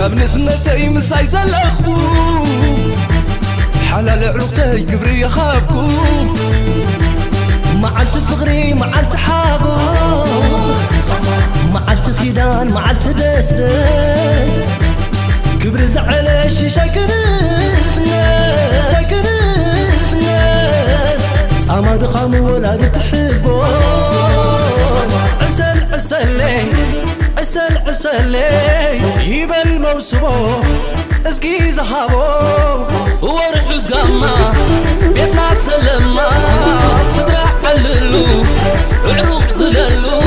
كم نسمتي مساي زلخو حلال عروقتي قبري يا خابكو معلت فغري معلت حاقو معلت خيدان معلت دس دس قبري زعل شيشا كنسنس كنسنس صامد خامو ولادك حقو عسل عسل ليه عسل عسل إيه. يبا الموسمو اسقي زحابو. وارح زقاما بيتنا سلمة. صدرع عللو. عروق ظلالو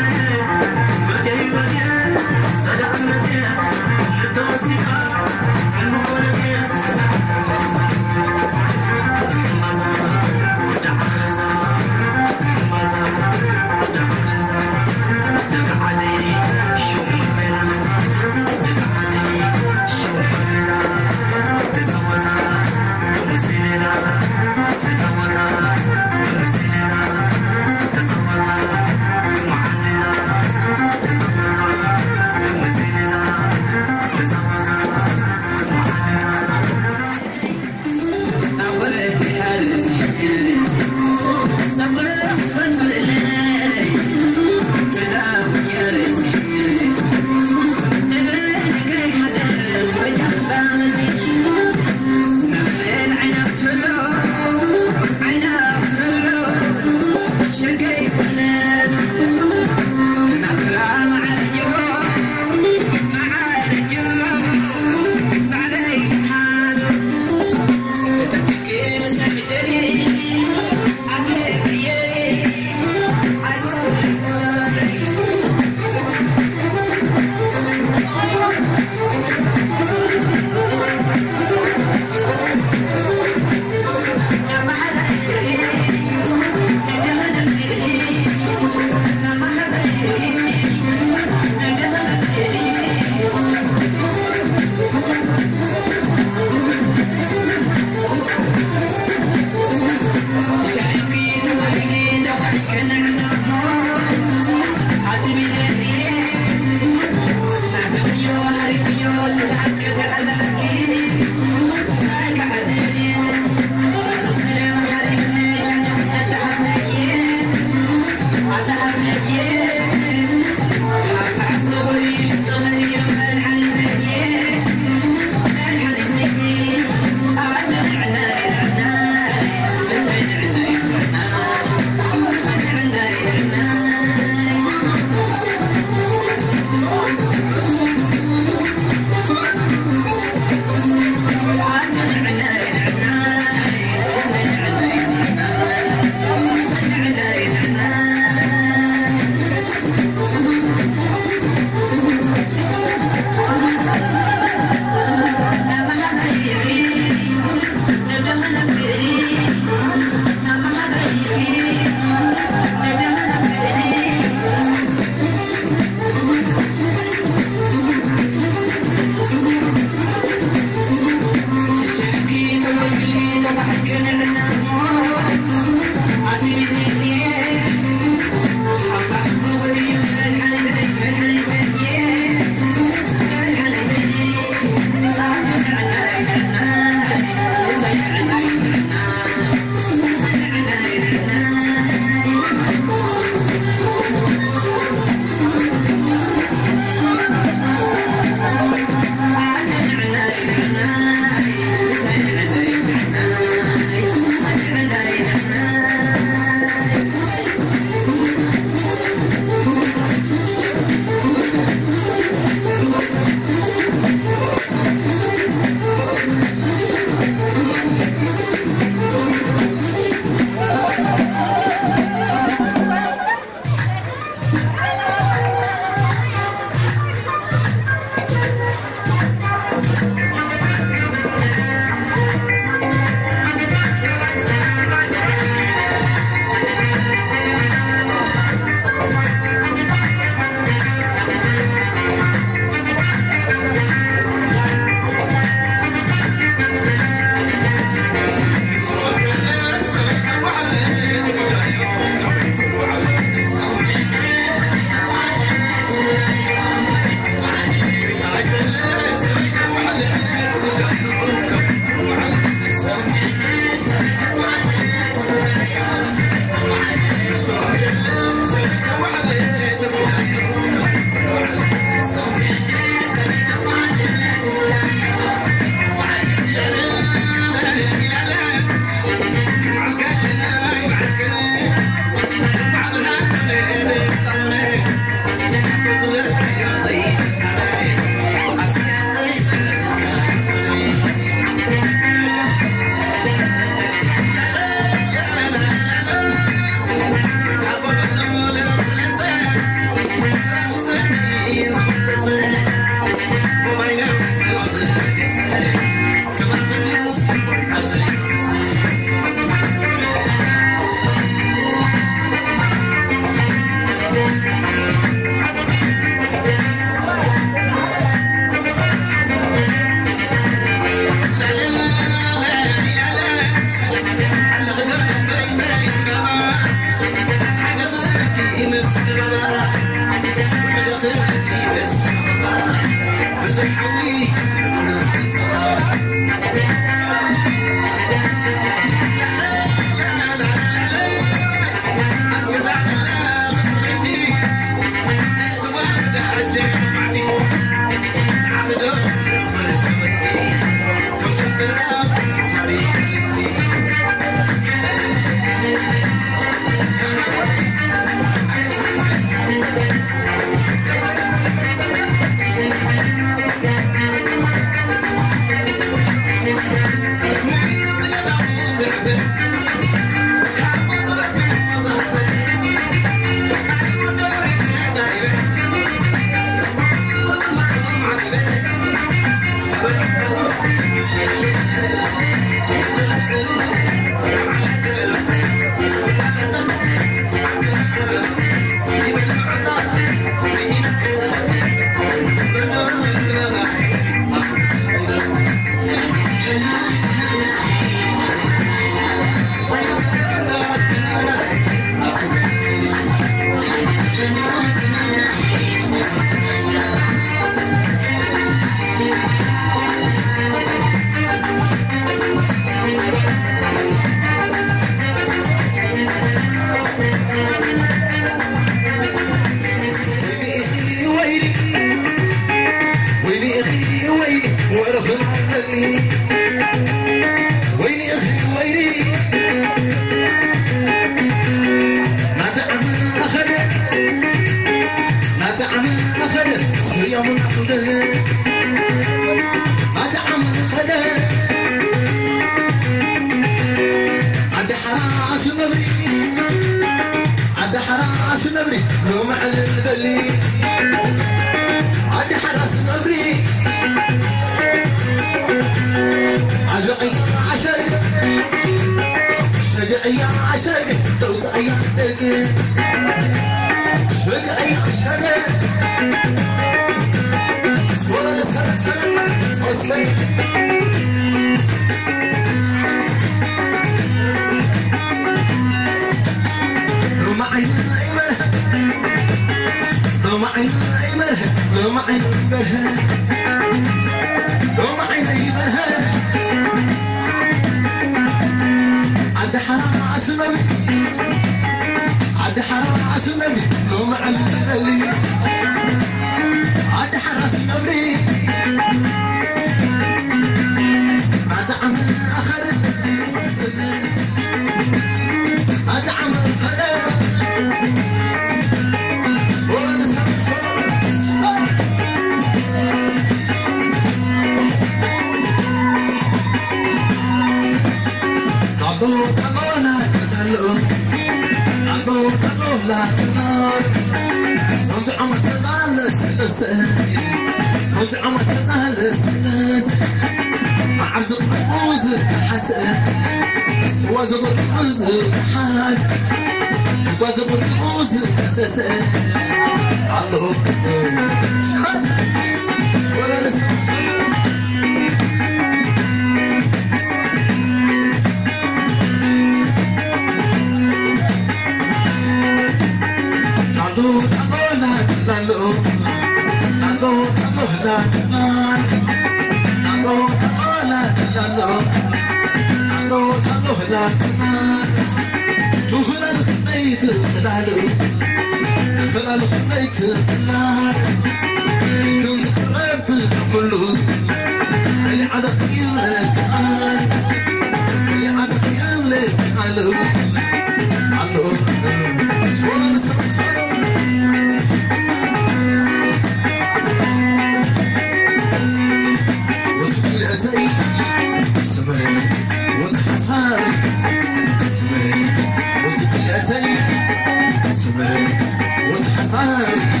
sun.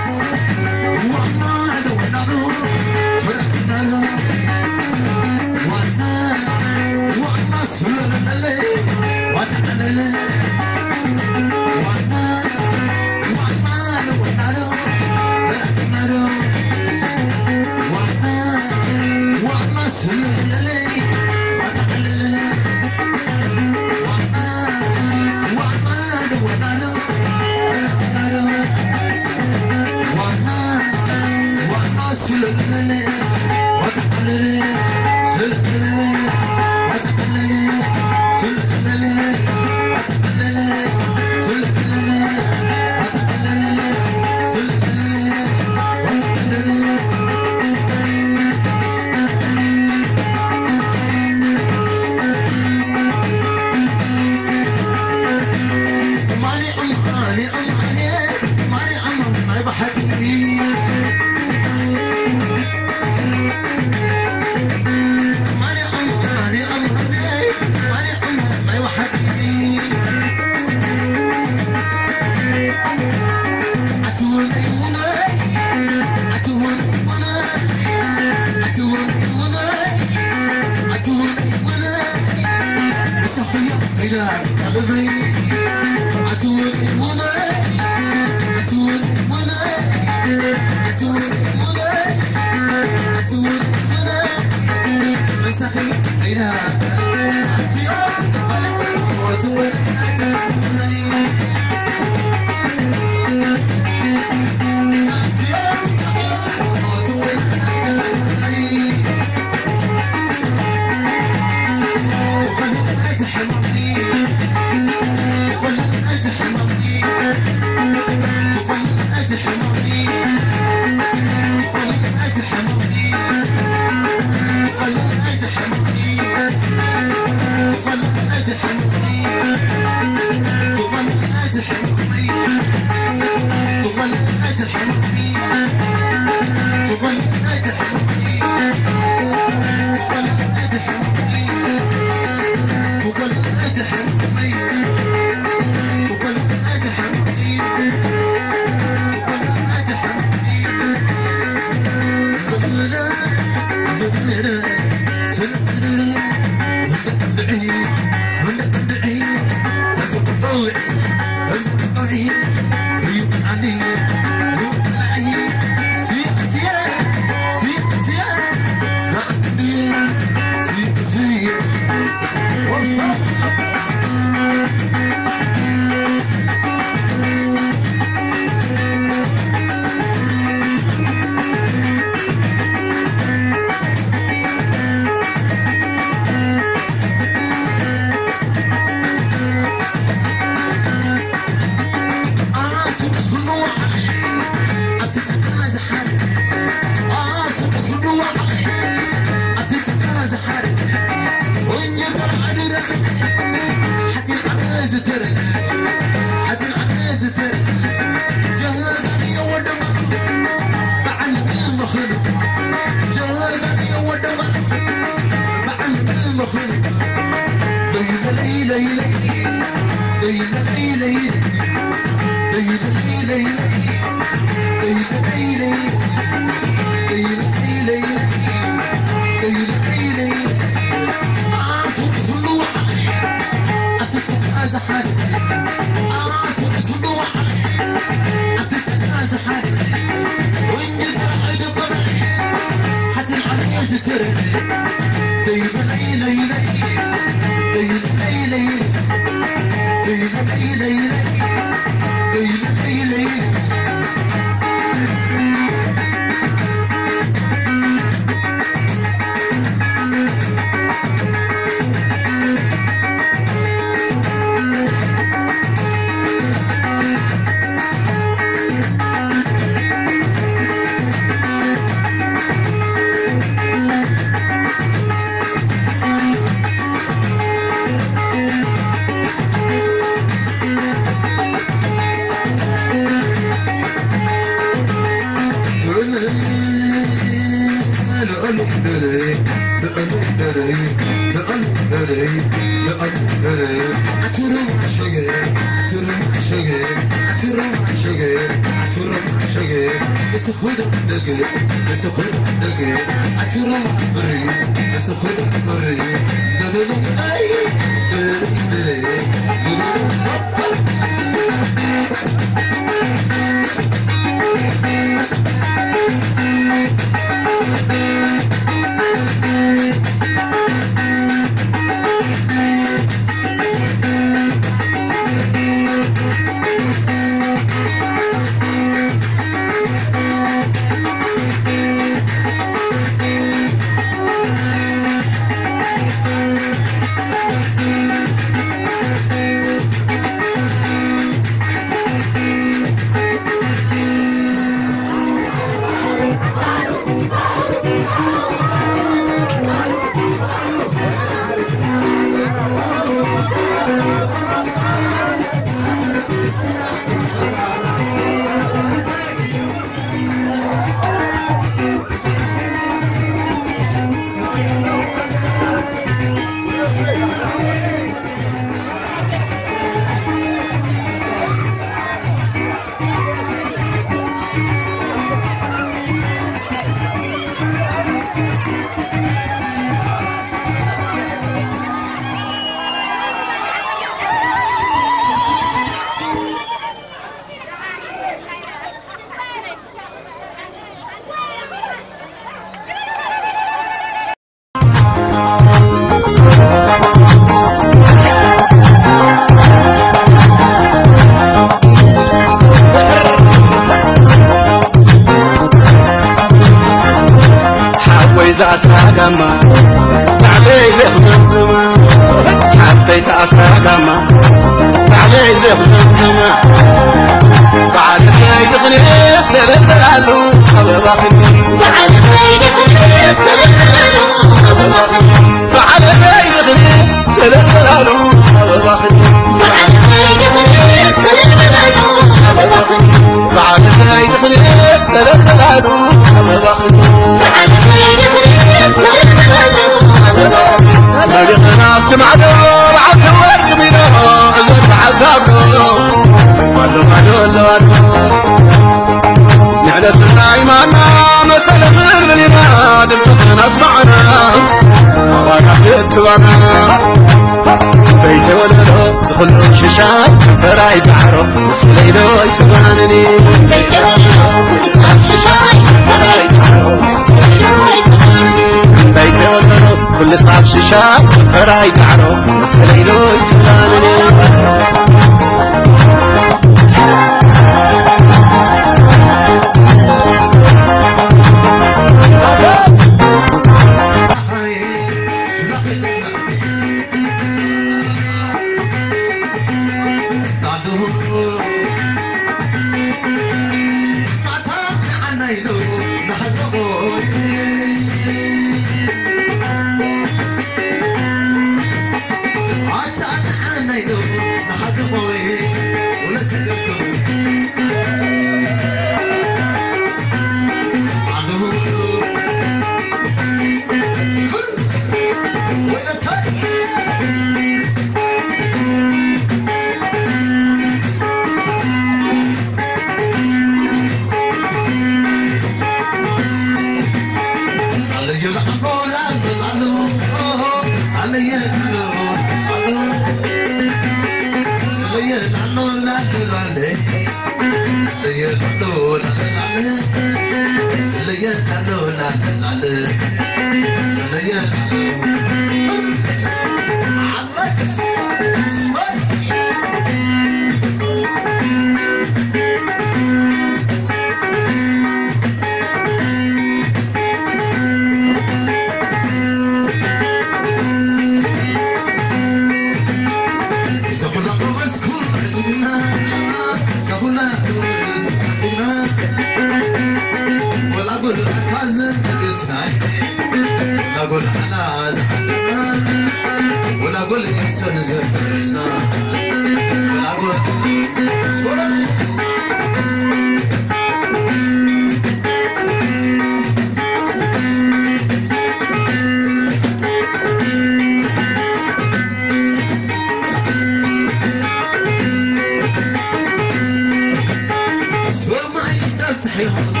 没有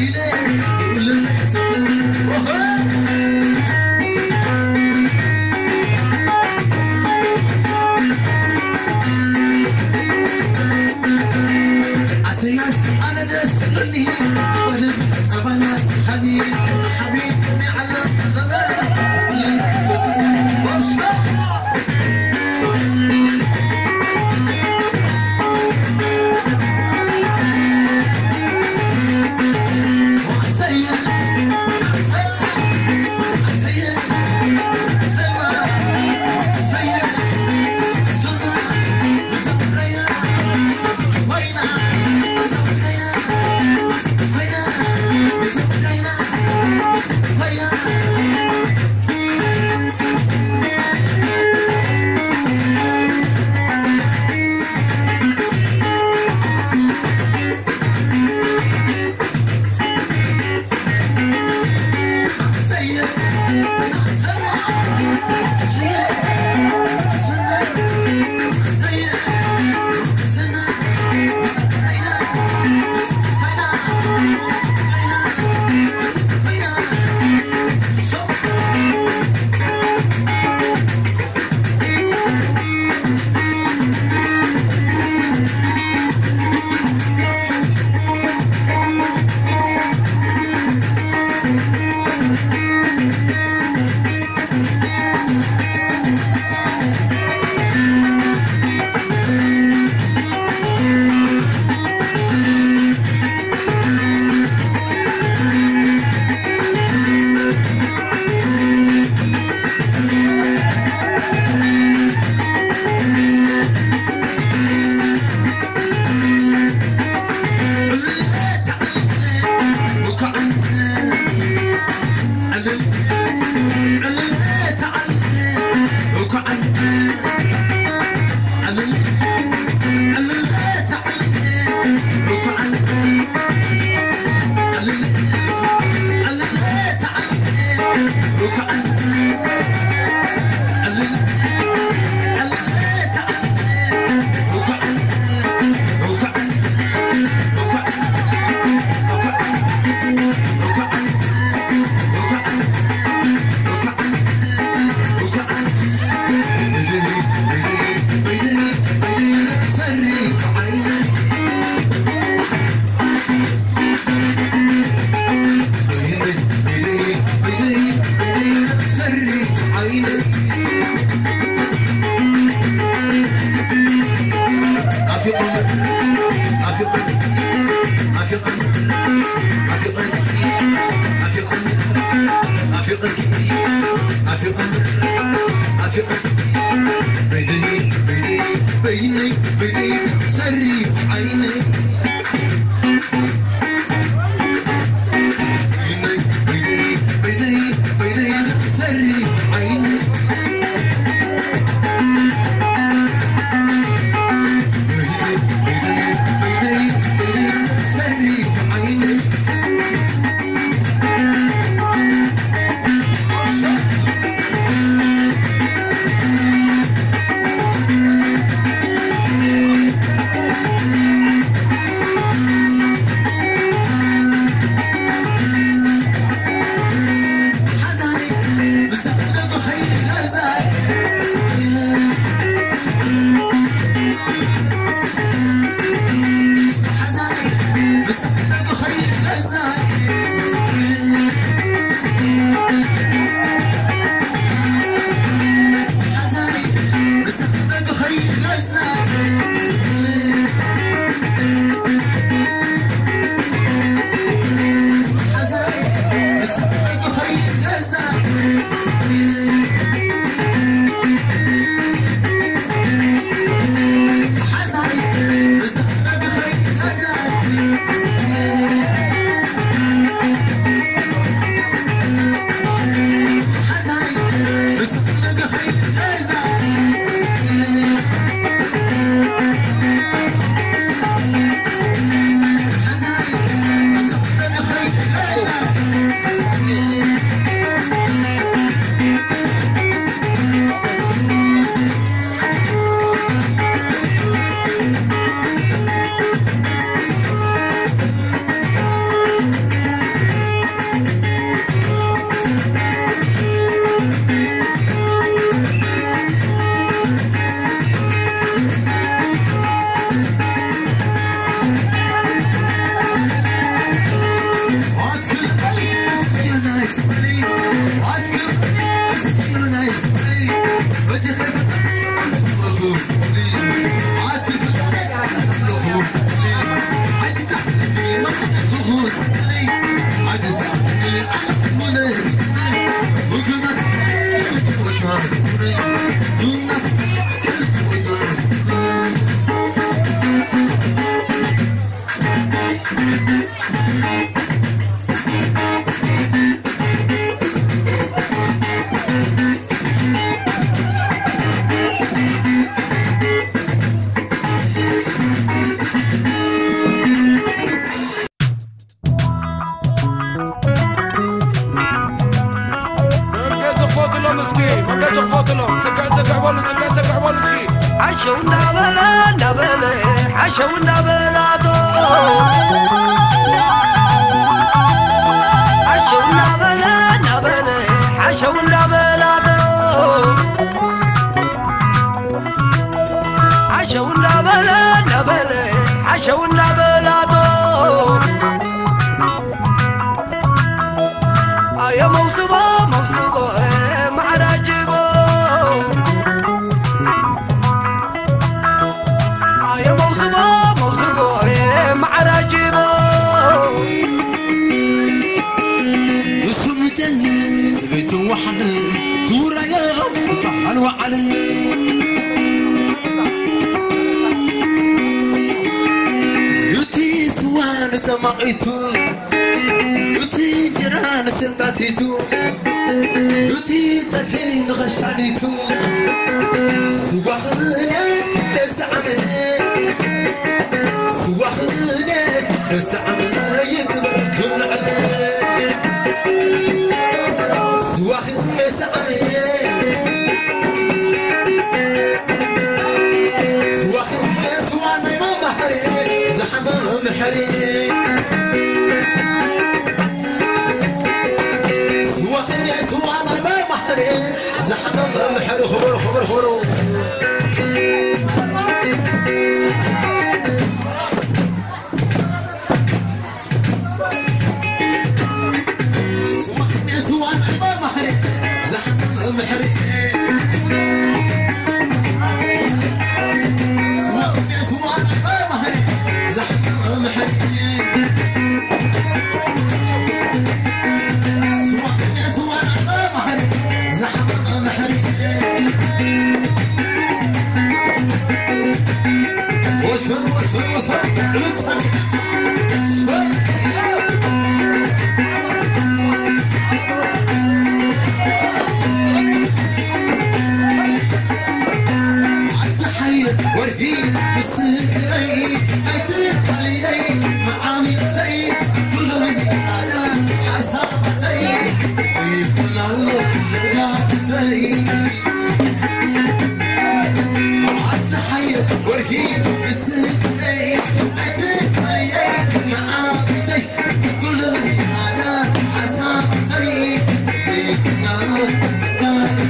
ما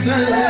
to.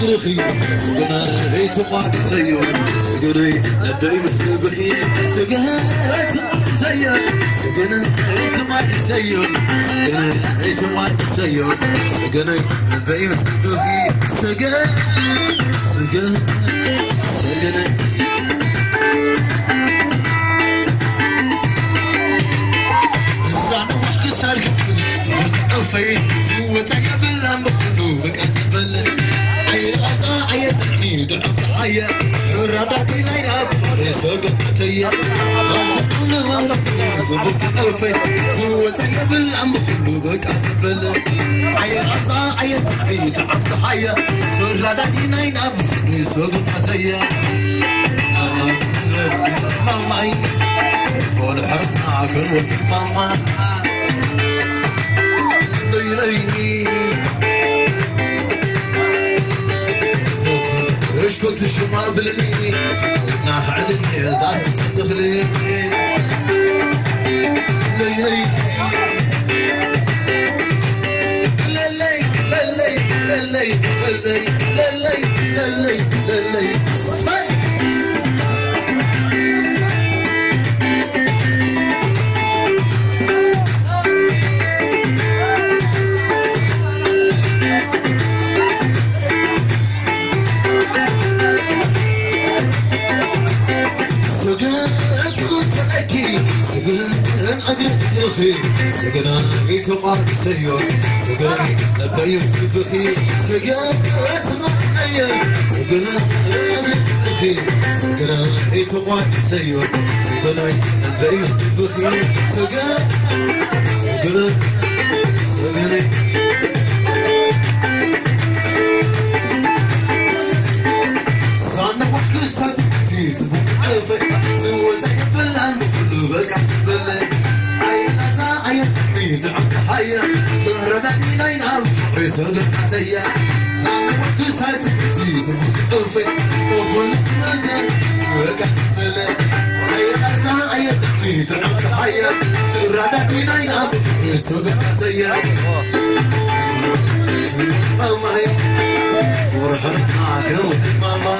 صدرخي سقنا هيت معك سيون سقري ندي مثل بخي سقنا هيت معك سيون سقنا هيت معك سيون سقنا هيت معك سيون سقنا ندي مثل بخي سقنا سقنا سقنا يا سوق الشمال بالمين فطلناه على النيل داس تخليل للي للي للي للي للي للي للي بخير سجنا يتقعد سيار سجنا نبدا يوسف بخير سجنا يتمنى سجنا بخير سجنا يتقعد سيار سجنا نبدا يوسف بخير سجنا سجنا سنتيا سامو كسات تيز أوفي أوفن نجا كمل أي أزا أي تميت أي سرادا بينا ينافس سنتيا ماما فرحة عاكو ماما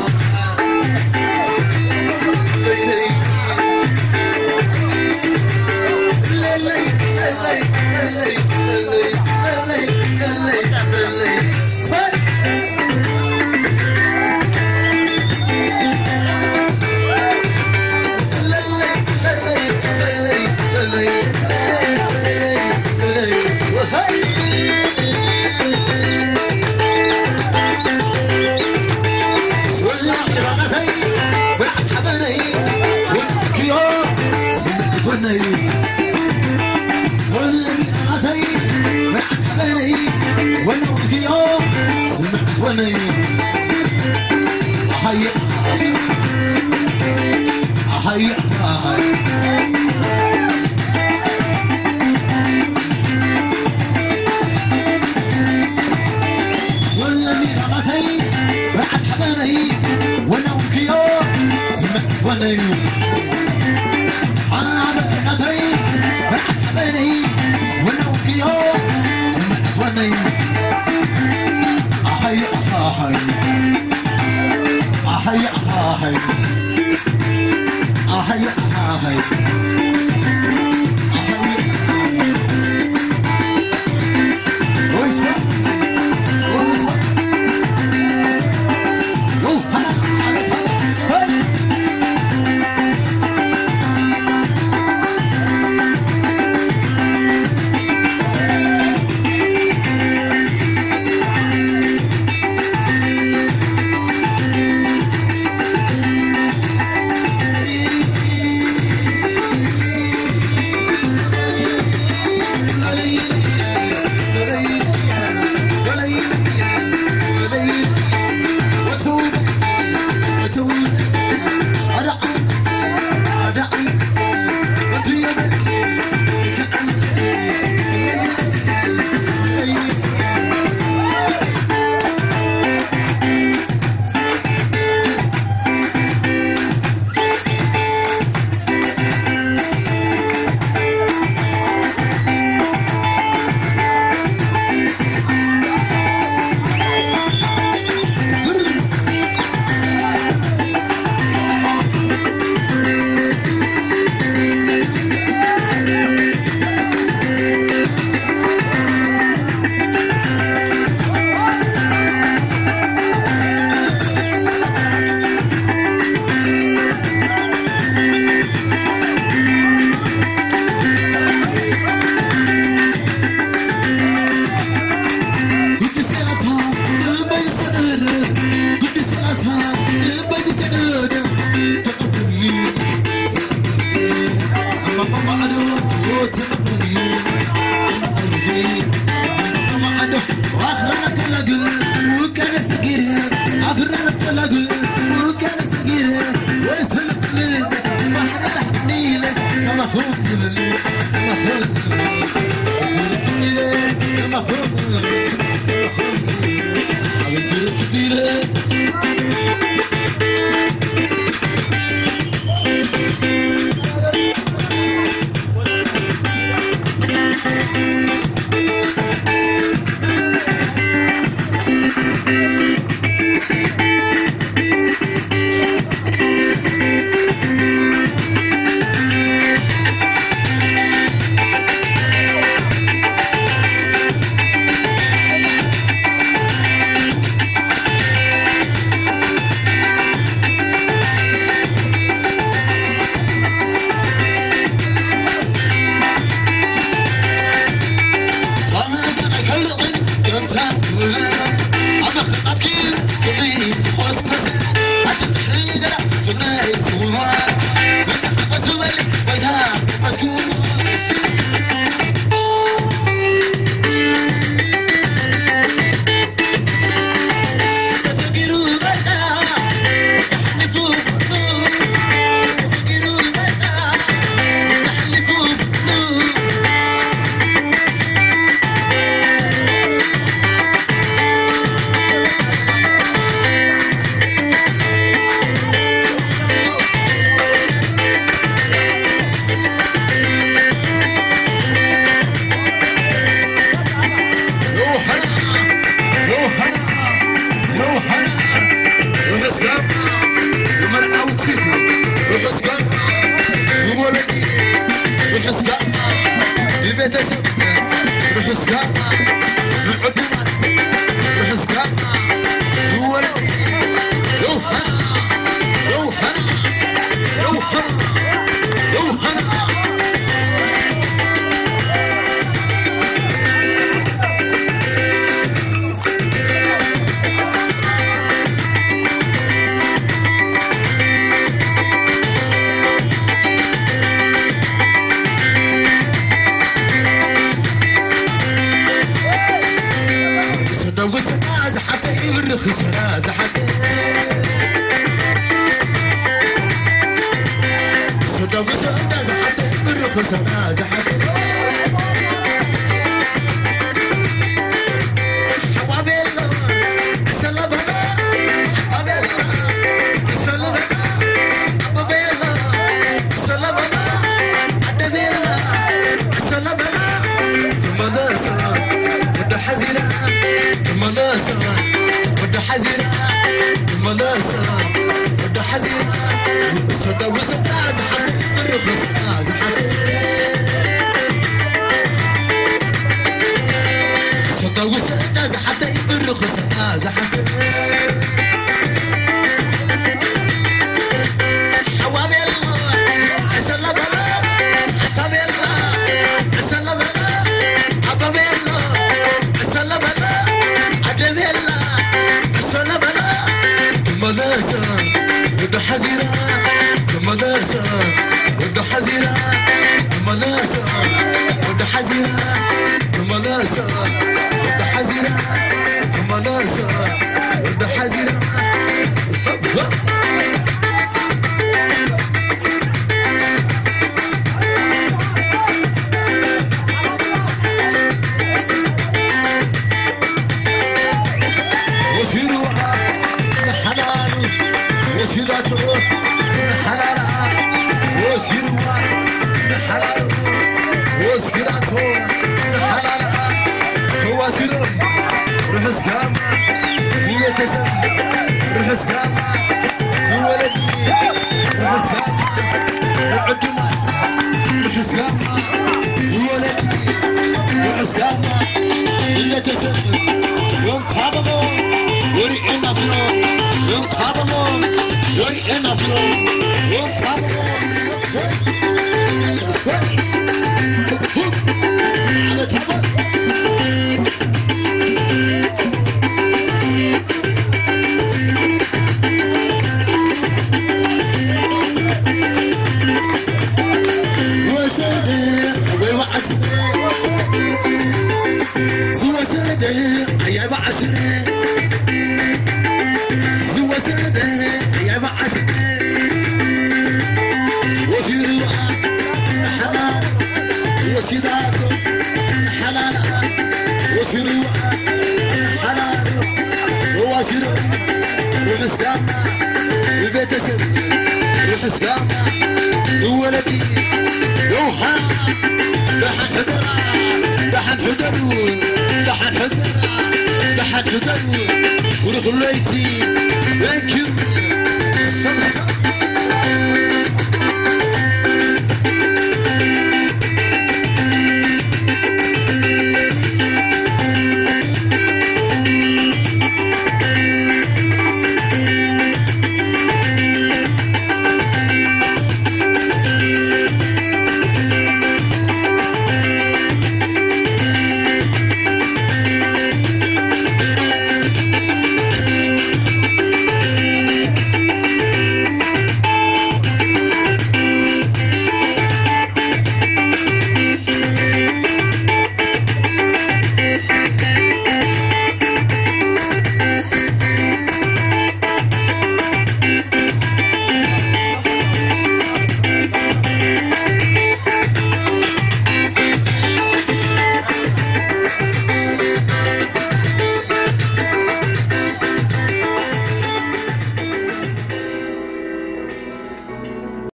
حباني وأنا وكيو سمعت وأنا يوم